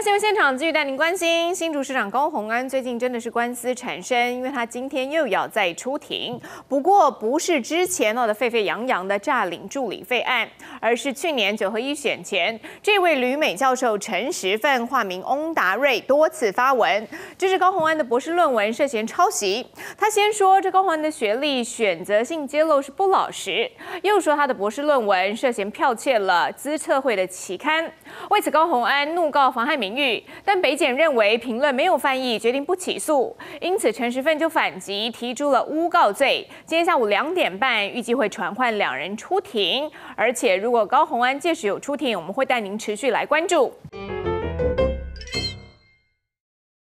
新闻现场，继续带您关心新竹市长高虹安最近真的是官司缠身，因为他今天又要再出庭。不过不是之前闹得沸沸扬扬的诈领助理费案，而是去年九合一选前，这位旅美教授陈时奋（化名翁达瑞）多次发文，这是高虹安的博士论文涉嫌抄袭。他先说这高虹安的学历选择性揭露是不老实，又说他的博士论文涉嫌剽窃了资策会的期刊。为此，高虹安怒告妨害。名誉，但北检认为评论没有翻译，决定不起诉，因此陈时奋就反击，提出了诬告罪。今天下午两点半，预计会传唤两人出庭，而且如果高红安届时有出庭，我们会带您持续来关注。